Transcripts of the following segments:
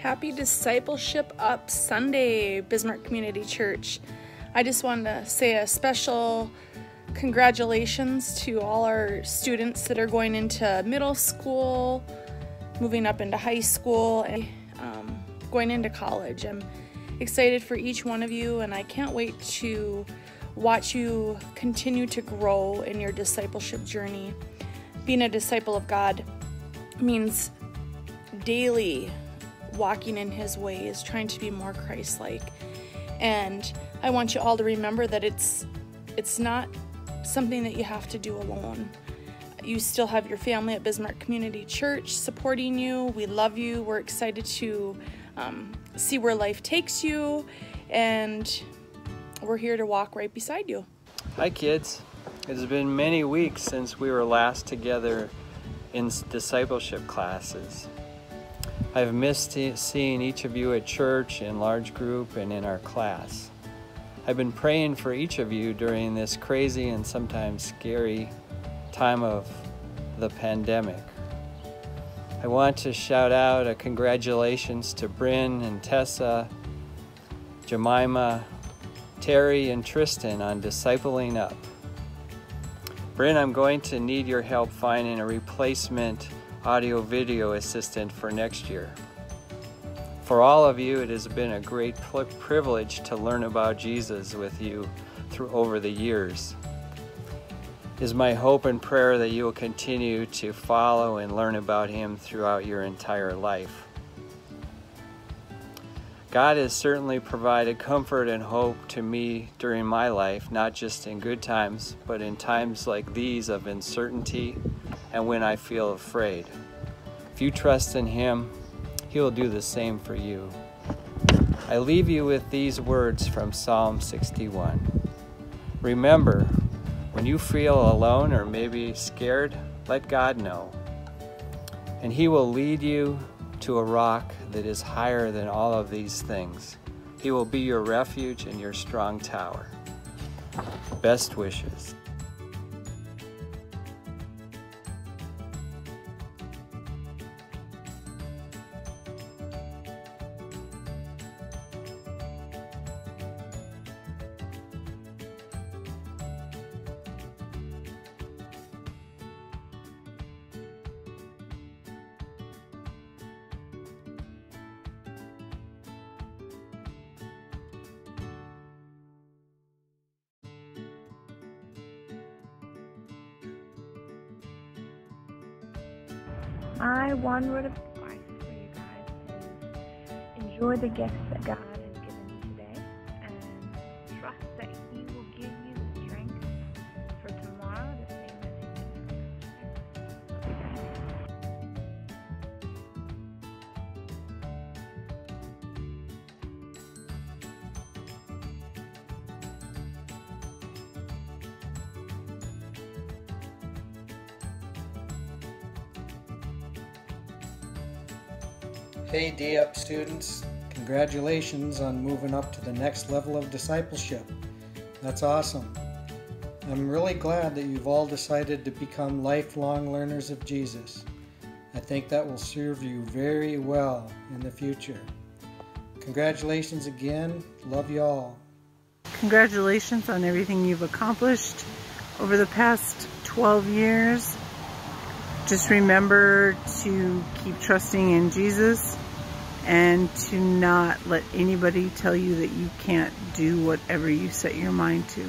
Happy Discipleship Up Sunday, Bismarck Community Church. I just wanted to say a special congratulations to all our students that are going into middle school, moving up into high school, and um, going into college. I'm excited for each one of you, and I can't wait to watch you continue to grow in your discipleship journey. Being a disciple of God means daily walking in his ways, trying to be more Christ-like. And I want you all to remember that it's it's not something that you have to do alone. You still have your family at Bismarck Community Church supporting you. We love you. We're excited to um, see where life takes you, and we're here to walk right beside you. Hi, kids. It's been many weeks since we were last together in discipleship classes. I've missed seeing each of you at church, in large group, and in our class. I've been praying for each of you during this crazy and sometimes scary time of the pandemic. I want to shout out a congratulations to Bryn and Tessa, Jemima, Terry, and Tristan on discipling up. Bryn, I'm going to need your help finding a replacement audio video assistant for next year. For all of you, it has been a great privilege to learn about Jesus with you through over the years. It is my hope and prayer that you will continue to follow and learn about him throughout your entire life. God has certainly provided comfort and hope to me during my life, not just in good times, but in times like these of uncertainty and when I feel afraid. If you trust in Him, He will do the same for you. I leave you with these words from Psalm 61. Remember, when you feel alone or maybe scared, let God know. And He will lead you to a rock that is higher than all of these things. He will be your refuge and your strong tower. Best wishes. My one word of advice for you guys. Is enjoy the gifts that God Hey Day Up students, congratulations on moving up to the next level of discipleship. That's awesome. I'm really glad that you've all decided to become lifelong learners of Jesus. I think that will serve you very well in the future. Congratulations again. Love you all. Congratulations on everything you've accomplished over the past 12 years. Just remember to keep trusting in Jesus and to not let anybody tell you that you can't do whatever you set your mind to.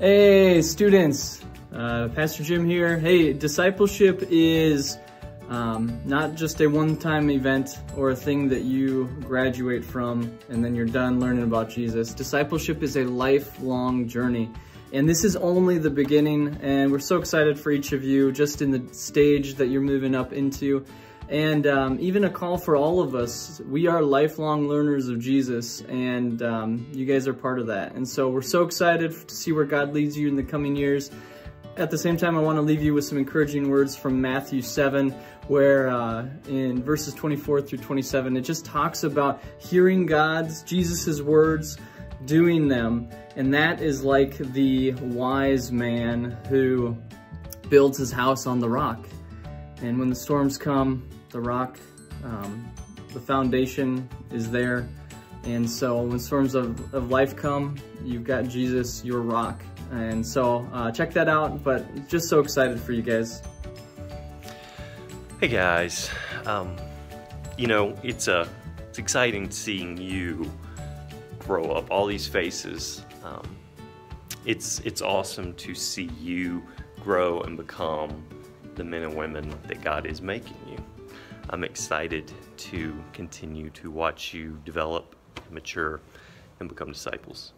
Hey, students. Uh, Pastor Jim here. Hey, discipleship is um, not just a one-time event or a thing that you graduate from and then you're done learning about Jesus. Discipleship is a lifelong journey. And this is only the beginning, and we're so excited for each of you just in the stage that you're moving up into. And um, even a call for all of us. We are lifelong learners of Jesus, and um, you guys are part of that. And so we're so excited to see where God leads you in the coming years. At the same time, I want to leave you with some encouraging words from Matthew 7, where uh, in verses 24 through 27, it just talks about hearing God's, Jesus' words, doing them. And that is like the wise man who builds his house on the rock. And when the storms come, the rock, um, the foundation is there. And so when storms of, of life come, you've got Jesus, your rock. And so uh, check that out, but just so excited for you guys. Hey guys, um, you know, it's, uh, it's exciting seeing you grow up, all these faces. Um, it's, it's awesome to see you grow and become the men and women that God is making you. I'm excited to continue to watch you develop, mature, and become disciples.